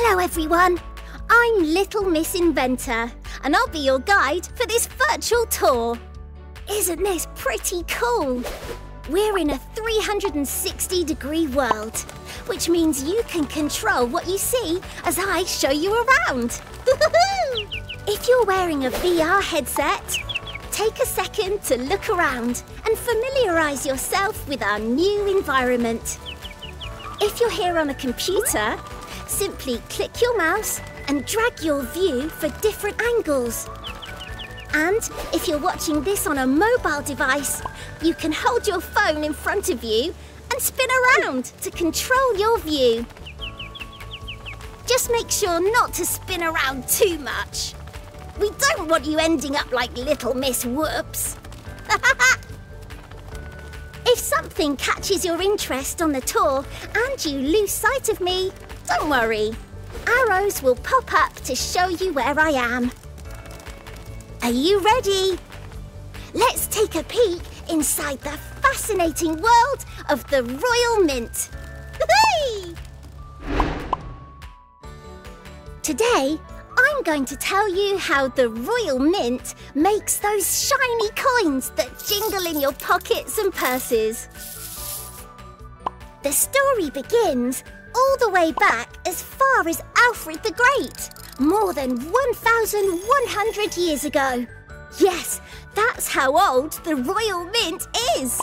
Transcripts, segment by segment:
Hello, everyone. I'm Little Miss Inventor, and I'll be your guide for this virtual tour. Isn't this pretty cool? We're in a 360 degree world, which means you can control what you see as I show you around. if you're wearing a VR headset, take a second to look around and familiarise yourself with our new environment. If you're here on a computer, simply click your mouse and drag your view for different angles. And if you're watching this on a mobile device, you can hold your phone in front of you and spin around to control your view. Just make sure not to spin around too much. We don't want you ending up like Little Miss Whoops. if something catches your interest on the tour and you lose sight of me, don't worry. Arrows will pop up to show you where I am. Are you ready? Let's take a peek inside the fascinating world of the Royal Mint. Today, I'm going to tell you how the Royal Mint makes those shiny coins that jingle in your pockets and purses. The story begins all the way back as far as Alfred the Great, more than 1,100 years ago. Yes, that's how old the Royal Mint is.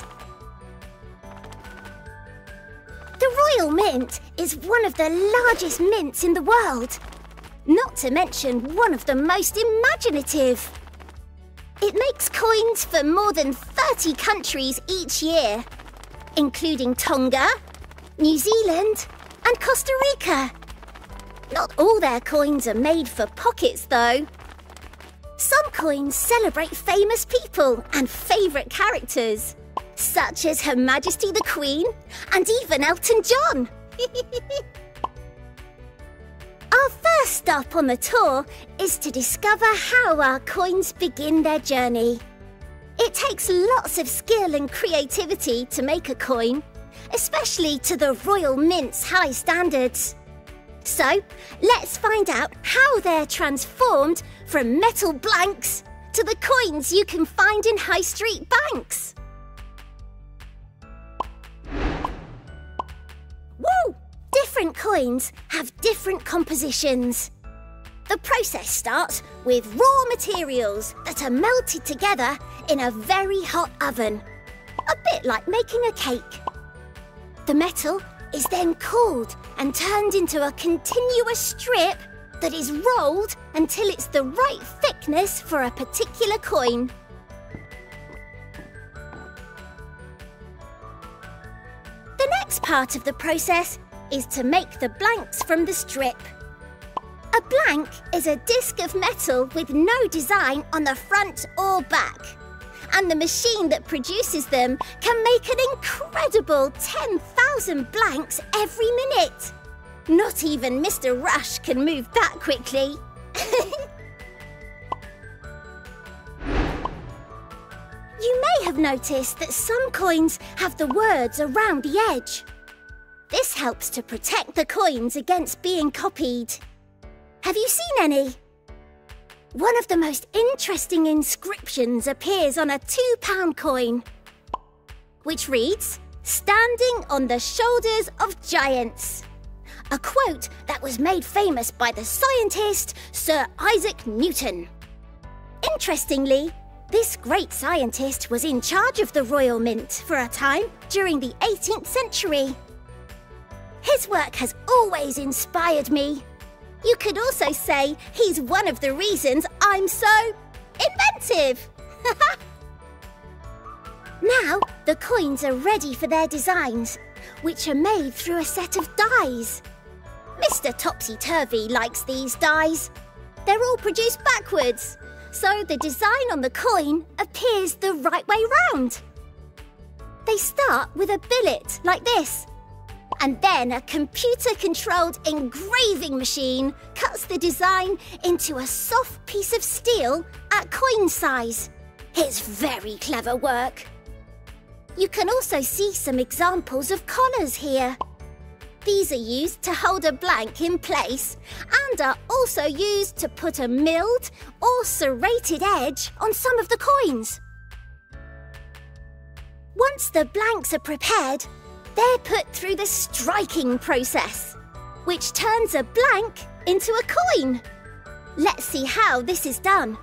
The Royal Mint is one of the largest mints in the world. Not to mention one of the most imaginative. It makes coins for more than 30 countries each year, including Tonga, New Zealand, and Costa Rica. Not all their coins are made for pockets, though. Some coins celebrate famous people and favourite characters, such as Her Majesty the Queen and even Elton John. our first stop on the tour is to discover how our coins begin their journey. It takes lots of skill and creativity to make a coin, especially to the Royal Mint's high standards. So, let's find out how they're transformed from metal blanks to the coins you can find in high street banks. Woo! Different coins have different compositions. The process starts with raw materials that are melted together in a very hot oven, a bit like making a cake. The metal is then cooled and turned into a continuous strip that is rolled until it's the right thickness for a particular coin. The next part of the process is to make the blanks from the strip. A blank is a disc of metal with no design on the front or back and the machine that produces them can make an incredible 10,000 blanks every minute. Not even Mr. Rush can move that quickly. you may have noticed that some coins have the words around the edge. This helps to protect the coins against being copied. Have you seen any? One of the most interesting inscriptions appears on a £2 coin, which reads, Standing on the shoulders of giants. A quote that was made famous by the scientist Sir Isaac Newton. Interestingly, this great scientist was in charge of the Royal Mint for a time during the 18th century. His work has always inspired me you could also say he's one of the reasons I'm so inventive. now, the coins are ready for their designs, which are made through a set of dies. Mr. Topsy-Turvy likes these dies. They're all produced backwards, so the design on the coin appears the right way round. They start with a billet like this, and then a computer-controlled engraving machine cuts the design into a soft piece of steel at coin size. It's very clever work. You can also see some examples of collars here. These are used to hold a blank in place and are also used to put a milled or serrated edge on some of the coins. Once the blanks are prepared, they're put through the striking process, which turns a blank into a coin. Let's see how this is done.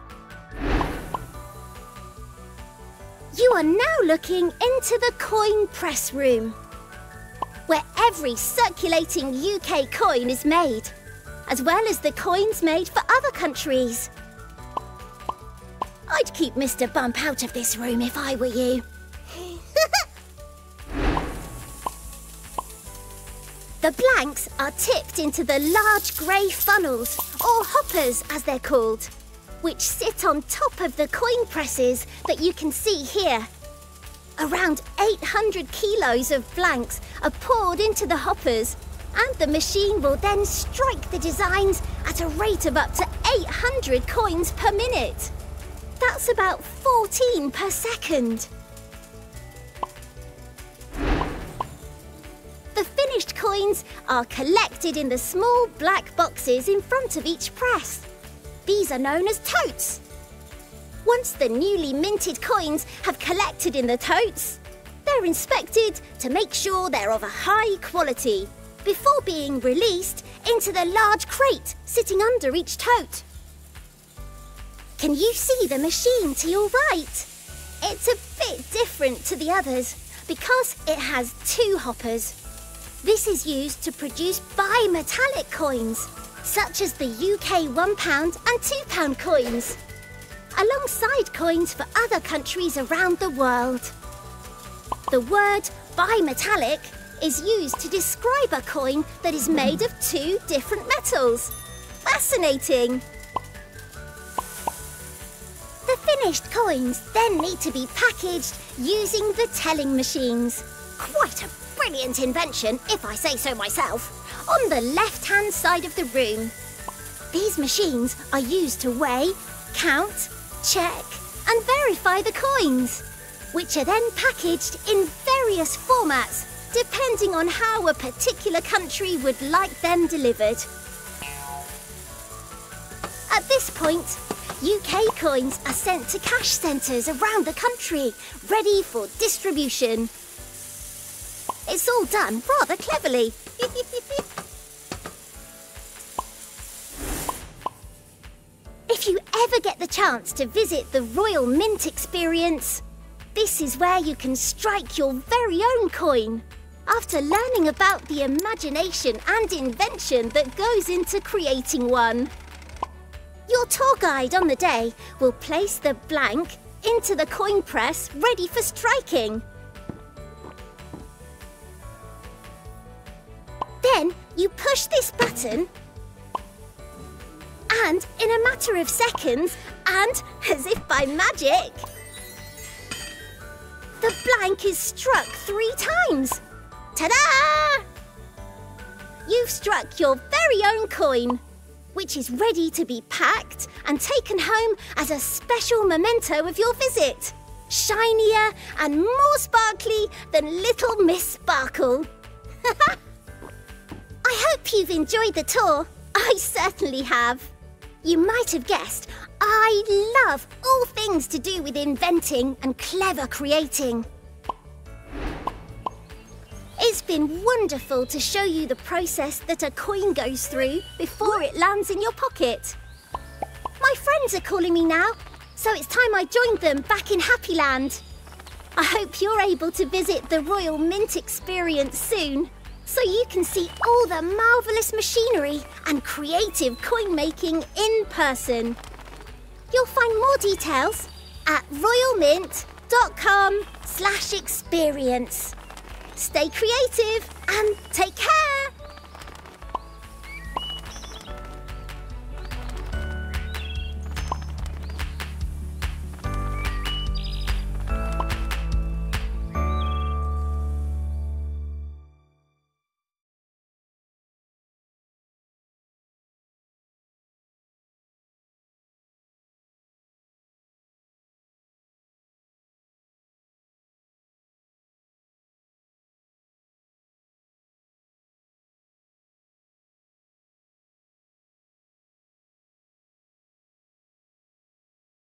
You are now looking into the coin press room where every circulating UK coin is made, as well as the coins made for other countries. I'd keep Mr. Bump out of this room if I were you. The blanks are tipped into the large grey funnels, or hoppers as they're called, which sit on top of the coin presses that you can see here. Around 800 kilos of blanks are poured into the hoppers, and the machine will then strike the designs at a rate of up to 800 coins per minute. That's about 14 per second. Finished coins are collected in the small black boxes in front of each press. These are known as totes. Once the newly minted coins have collected in the totes, they're inspected to make sure they're of a high quality before being released into the large crate sitting under each tote. Can you see the machine to your right? It's a bit different to the others because it has two hoppers. This is used to produce bimetallic coins, such as the UK £1 and £2 coins alongside coins for other countries around the world. The word bimetallic is used to describe a coin that is made of two different metals. Fascinating! The finished coins then need to be packaged using the telling machines. Quite a brilliant invention, if I say so myself, on the left-hand side of the room. These machines are used to weigh, count, check and verify the coins, which are then packaged in various formats depending on how a particular country would like them delivered. At this point, UK coins are sent to cash centres around the country, ready for distribution. It's all done rather cleverly. If you ever get the chance to visit the Royal Mint experience, this is where you can strike your very own coin. After learning about the imagination and invention that goes into creating one. Your tour guide on the day will place the blank into the coin press ready for striking. You push this button and in a matter of seconds, and as if by magic, the blank is struck three times. Ta-da! You've struck your very own coin, which is ready to be packed and taken home as a special memento of your visit. Shinier and more sparkly than Little Miss Sparkle. I hope you've enjoyed the tour. I certainly have. You might have guessed, I love all things to do with inventing and clever creating. It's been wonderful to show you the process that a coin goes through before it lands in your pocket. My friends are calling me now, so it's time I joined them back in Happy Land. I hope you're able to visit the Royal Mint experience soon so you can see all the marvellous machinery and creative coin making in person. You'll find more details at royalmint.com slash experience. Stay creative and take care!